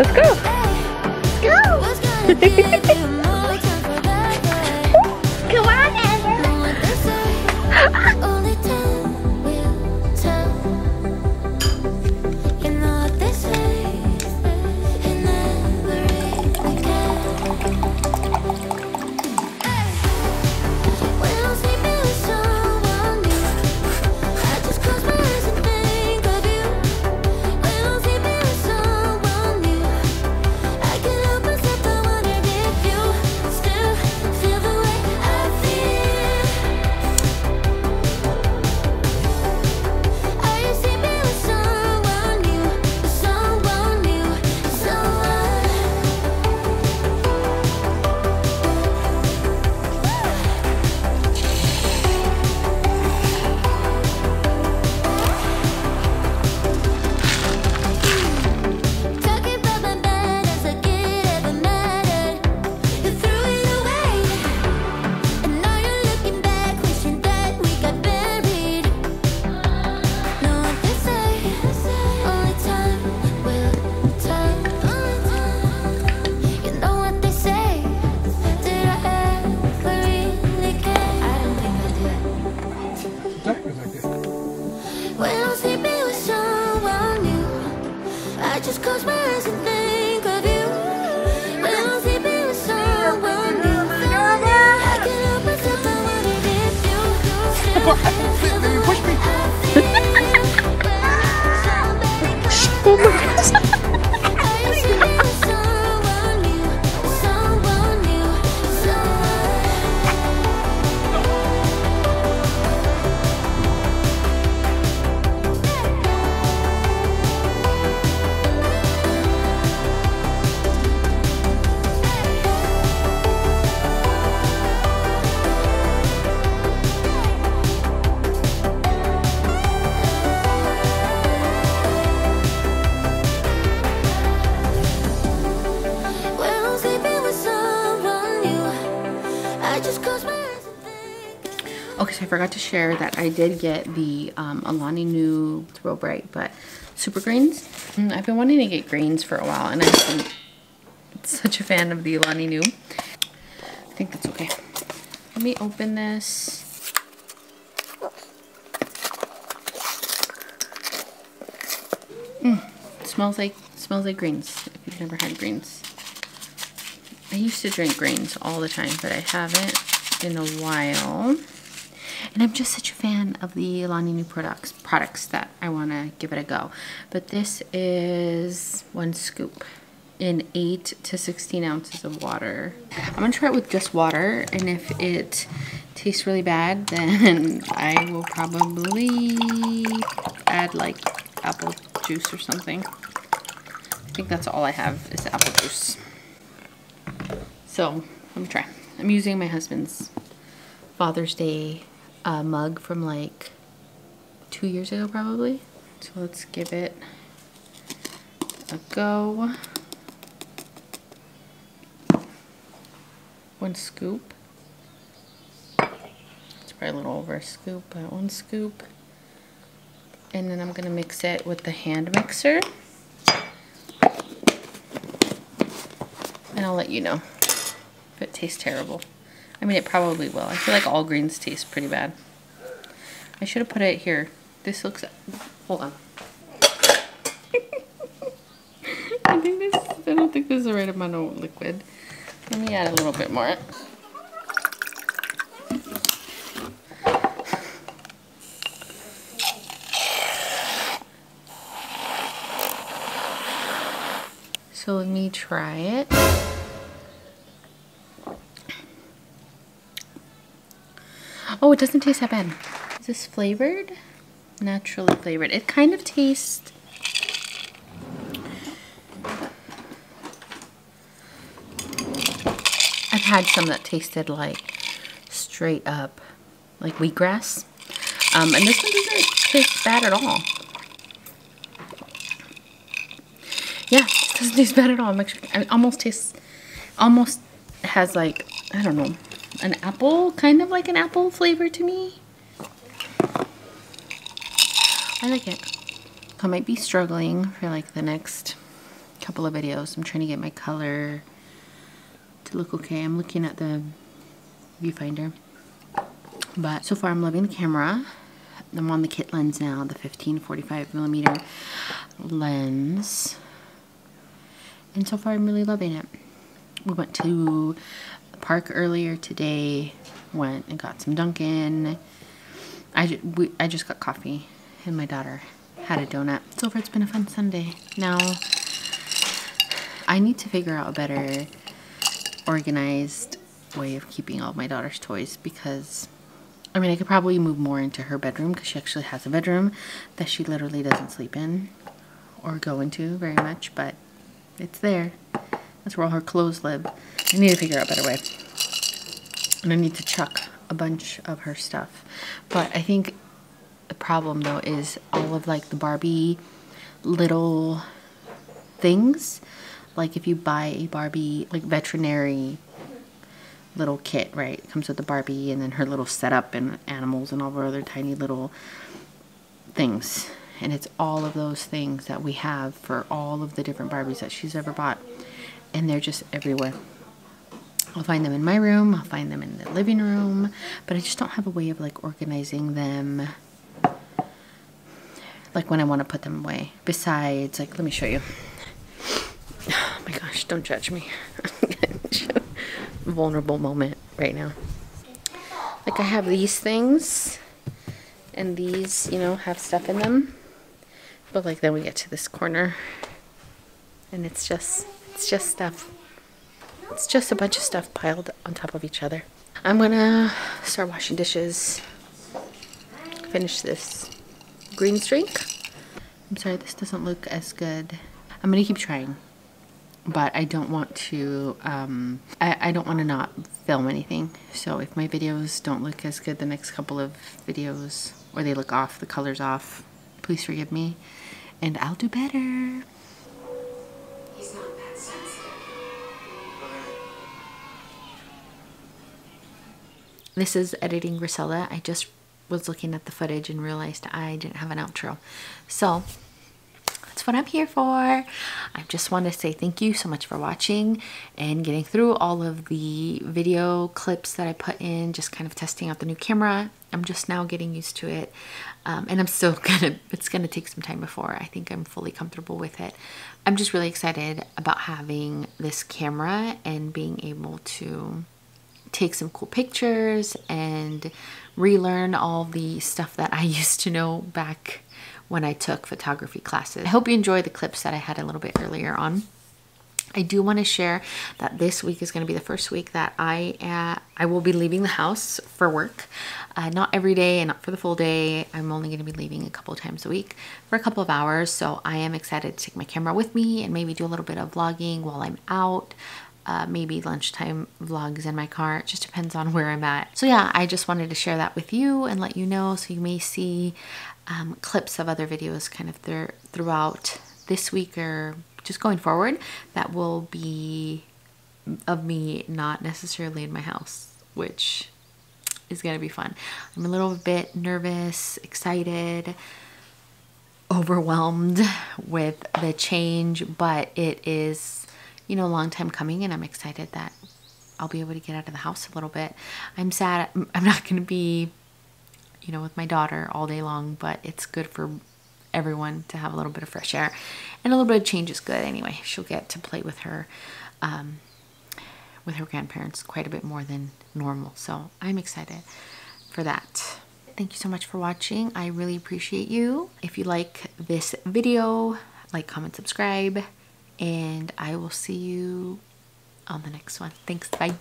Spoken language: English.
Let's go. When I'm sleeping with someone new I just close my eyes and think of you When I'm sleeping with someone new I can't help myself, I wanna get you Why? Push me! oh my god! Okay, so I forgot to share that I did get the um, Alani Nu Throw Bright, but Super Greens. Mm, I've been wanting to get greens for a while, and I've been such a fan of the Alani Nu. I think that's okay. Let me open this. Mm, smells like smells like greens. If you've never had greens, used to drink greens all the time, but I haven't in a while. And I'm just such a fan of the Alani Nu products, products that I want to give it a go. But this is one scoop in 8 to 16 ounces of water. I'm going to try it with just water, and if it tastes really bad, then I will probably add like apple juice or something. I think that's all I have is apple juice. So, me try. I'm using my husband's Father's Day a mug from like two years ago probably. So let's give it a go. One scoop. It's probably a little over a scoop, but one scoop. And then I'm gonna mix it with the hand mixer. And I'll let you know if it tastes terrible. I mean, it probably will. I feel like all greens taste pretty bad. I should have put it here. This looks... Hold on. I think this... I don't think this is the right amount of liquid. Let me add a little bit more. So let me try it. Oh, it doesn't taste that bad. Is this flavored? Naturally flavored. It kind of tastes... I've had some that tasted like straight up like wheatgrass. Um, and this one doesn't taste bad at all. Yeah, doesn't taste bad at all. I'm actually, it almost tastes, almost has like, I don't know, an apple, kind of like an apple flavor to me. I like it. I might be struggling for like the next couple of videos. I'm trying to get my color to look okay. I'm looking at the viewfinder. But so far I'm loving the camera. I'm on the kit lens now, the 15 45 millimeter lens. And so far I'm really loving it. We went to park earlier today. Went and got some Dunkin'. I, we, I just got coffee and my daughter had a donut. So far it's been a fun Sunday. Now, I need to figure out a better organized way of keeping all my daughter's toys because I mean I could probably move more into her bedroom because she actually has a bedroom that she literally doesn't sleep in or go into very much but it's there that's where all her clothes live I need to figure out a better way. And I need to chuck a bunch of her stuff. But I think the problem though is all of like the Barbie little things. Like if you buy a Barbie like veterinary little kit, right? It comes with the Barbie and then her little setup and animals and all her other tiny little things. And it's all of those things that we have for all of the different Barbies that she's ever bought. And they're just everywhere. I'll find them in my room, I'll find them in the living room, but I just don't have a way of like organizing them like when I want to put them away. Besides, like, let me show you. Oh my gosh, don't judge me. Vulnerable moment right now. Like I have these things and these, you know, have stuff in them. But like then we get to this corner and it's just, it's just stuff. It's just a bunch of stuff piled on top of each other. I'm gonna start washing dishes, finish this green drink. I'm sorry, this doesn't look as good. I'm gonna keep trying, but I don't want to, um, I, I don't want to not film anything. So if my videos don't look as good the next couple of videos, or they look off, the color's off, please forgive me, and I'll do better. This is editing Griselda. I just was looking at the footage and realized I didn't have an outro. So that's what I'm here for. I just want to say thank you so much for watching and getting through all of the video clips that I put in, just kind of testing out the new camera. I'm just now getting used to it. Um, and I'm still gonna, it's gonna take some time before I think I'm fully comfortable with it. I'm just really excited about having this camera and being able to take some cool pictures and relearn all the stuff that I used to know back when I took photography classes. I hope you enjoy the clips that I had a little bit earlier on. I do want to share that this week is going to be the first week that I uh, I will be leaving the house for work. Uh, not every day and not for the full day. I'm only going to be leaving a couple times a week for a couple of hours. So I am excited to take my camera with me and maybe do a little bit of vlogging while I'm out uh, maybe lunchtime vlogs in my car. It just depends on where I'm at. So yeah, I just wanted to share that with you and let you know so you may see um, clips of other videos kind of th throughout this week or just going forward that will be of me not necessarily in my house, which is going to be fun. I'm a little bit nervous, excited, overwhelmed with the change, but it is you know, a long time coming and I'm excited that I'll be able to get out of the house a little bit. I'm sad I'm not going to be, you know, with my daughter all day long, but it's good for everyone to have a little bit of fresh air. And a little bit of change is good anyway. She'll get to play with her, um, with her grandparents quite a bit more than normal. So I'm excited for that. Thank you so much for watching. I really appreciate you. If you like this video, like, comment, subscribe and I will see you on the next one. Thanks. Bye.